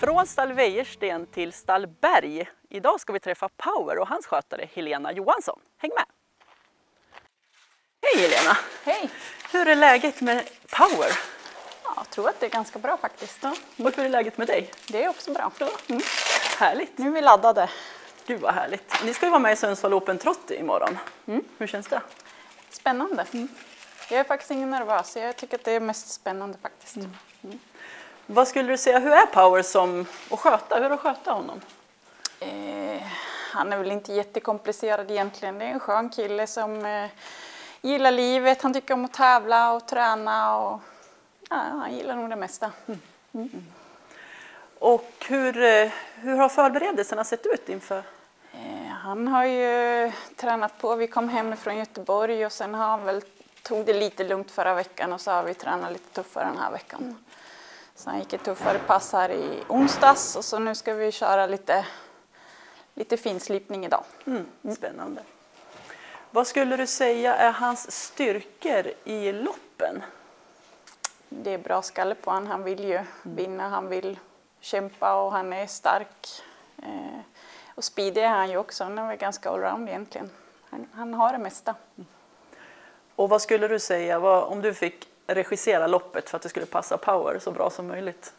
Från stall Wäjersten till stall Berg. Idag ska vi träffa Power och hans skötare Helena Johansson. Häng med! Hej Helena! Hej! Hur är läget med Power? Ja, jag tror att det är ganska bra faktiskt. Ja, och hur är läget med dig? Det är också bra. Mm. Härligt! Nu är vi laddade. Gud vad härligt! Ni ska ju vara med i Sundsvall Open Trot imorgon. Mm. Hur känns det? Spännande. Jag är faktiskt ingen nervös. Jag tycker att det är mest spännande faktiskt. Vad skulle du säga, hur är Power som att sköta? Hur är det att sköta honom? Eh, han är väl inte jättekomplicerad egentligen. Det är en skön kille som eh, gillar livet. Han tycker om att tävla och träna och ja, han gillar nog det mesta. Och hur, eh, hur har förberedelserna sett ut inför? Eh, han har ju tränat på. Vi kom hem från Göteborg och sen har han väl tog det lite lugnt förra veckan och så har vi tränat lite tuffare den här veckan. Så han gick ett tuffare pass här i onsdags och så nu ska vi köra lite, lite finslipning idag. Mm, spännande. Vad skulle du säga är hans styrkor i loppen? Det är bra skalle på honom. Han vill ju vinna, han vill kämpa och han är stark. Eh, och speedig är han ju också. Han är väl ganska allround egentligen. Han, han har det mesta. Och vad skulle du säga vad, om du fick regissera loppet för att det skulle passa Power så bra som möjligt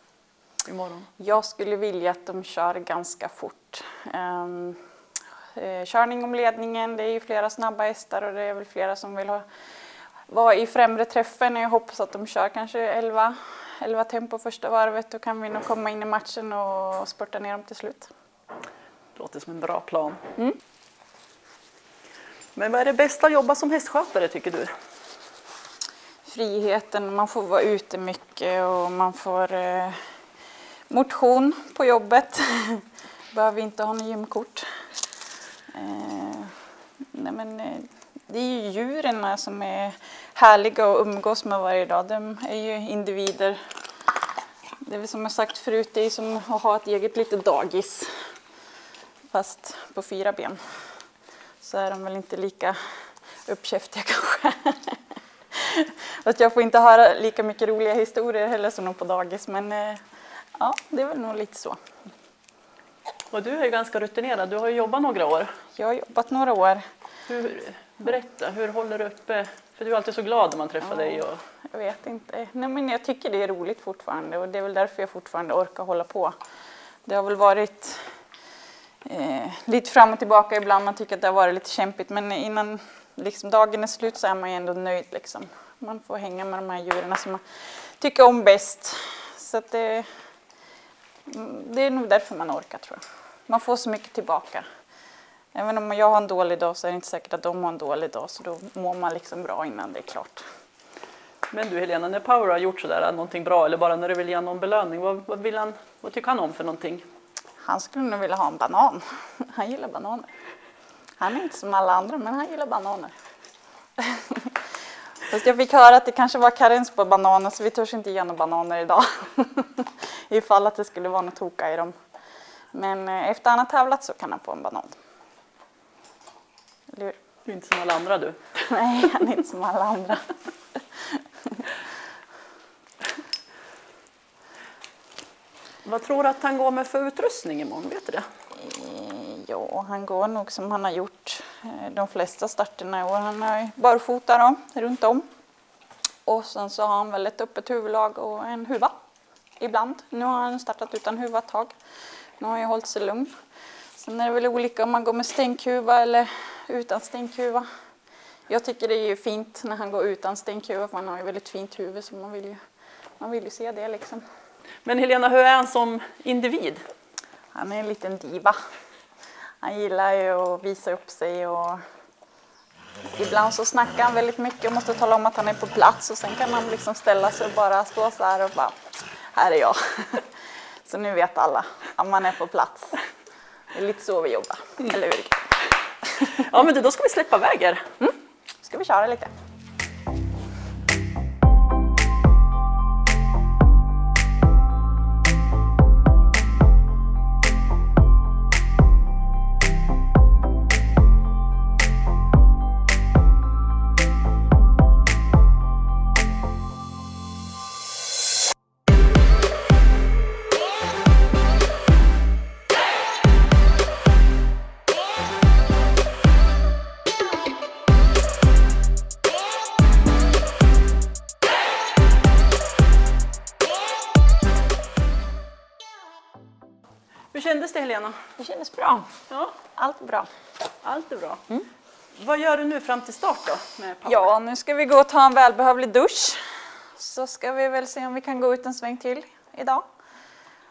imorgon? Jag skulle vilja att de kör ganska fort. Um, körning om ledningen, det är ju flera snabba hästar och det är väl flera som vill ha, vara i främre träffen. Jag hoppas att de kör kanske 11, 11 tempo första varvet. Då kan vi nog komma in i matchen och spurta ner dem till slut. Låter som en bra plan. Men vad är det bästa att jobba som hästskötare tycker du? Friheten, man får vara ute mycket och man får eh, motion på jobbet. Behöver inte ha något gymkort. Eh, nej men, eh, det är ju djuren som är härliga att umgås med varje dag. De är ju individer. Det är väl som jag sagt förut, det är som att ha ett eget litet dagis. Fast på fyra ben. Så är de väl inte lika uppkäftiga kanske. Att jag får inte höra lika mycket roliga historier heller som de på dagis. Men eh, ja, det är väl nog lite så. Och du är ju ganska rutinerad, du har ju jobbat några år. Jag har jobbat några år. Hur, berätta, hur håller du uppe? För du är alltid så glad när man träffar dig. Och, Jag vet inte. Nej, men jag tycker det är roligt fortfarande och det är väl därför jag fortfarande orkar hålla på. Det har väl varit eh, lite fram och tillbaka ibland. Man tycker att det har varit lite kämpigt men innan liksom, dagen är slut så är man ju ändå nöjd. Liksom. Man får hänga med de här djuren som man tycker om bäst. Så det, mm, det är nog därför man orkar tror jag. Man får så mycket tillbaka. Även om jag har en dålig dag så är det inte säkert att de har en dålig dag så då mår man liksom bra innan det är klart. men du Helena, när Power har gjort sådär någonting bra eller bara när du vill ge någon belöning, vad, vad, vill han, vad tycker han om för någonting? Han skulle nog vilja ha en banan. Han gillar bananer. Han är inte som alla andra, men han gillar bananer. Fast jag fick höra att det kanske var karens på bananer, så vi törs inte ge några bananer idag. Ifall att det skulle vara något toka i dem. Men eh, efter han har tävlat så kan han få en banan. Eller hur? Du är inte som alla andra du. Nej, han är inte som alla andra. Vad tror du att han går med för utrustning imorgon? Vet du det? Ja, han går nog som han har gjort eh, de flesta starterna i år. Han har ju barfota då, runt om. Och sen så har han väl ett öppet huvudlag och en huva ibland. Nu har han startat utan huva ett tag. Nu har han ju hållit sig lugn. Sen är det väl olika om man går med stänkhuva eller utan stänkhuva. Jag tycker det är ju fint när han går utan stänkhuva för han har ju väldigt fint huvud så man vill ju, man vill ju se det liksom. Men Helena, hur är han som individ? Han är en liten diva. Han gillar ju att visa upp sig och ibland så snackar han väldigt mycket och måste tala om att han är på plats och sen kan han liksom ställa sig och bara stå så här och bara, här är jag. Så nu vet alla att man är på plats. Det är lite så vi jobbar, eller hur? Ja men du, då ska vi släppa iväg er. Ska vi köra lite? Kändes det Helena? Det kändes bra. Ja, Allt bra. allt är bra. Vad gör du nu fram till start då? Ja, nu ska vi gå och ta en välbehövlig dusch. Så ska vi väl se om vi kan gå ut en sväng till idag.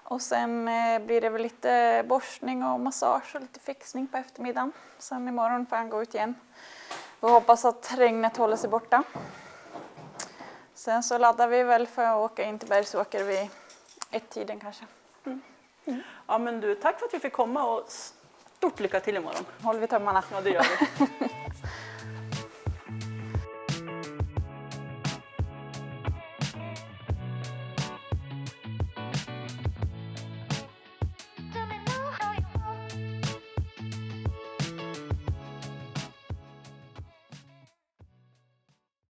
Och sen eh, blir det väl lite borstning och massage och lite fixning på eftermiddagen. Sen imorgon får han gå ut igen. Vi hoppas att regnet håller sig borta. Sen så laddar vi väl för att åka in till Bergsåker vid ett-tiden kanske. Ja men du, tack för att vi fick komma och stort lycka till imorgon. Håller vi tummarna. Ja det gör vi.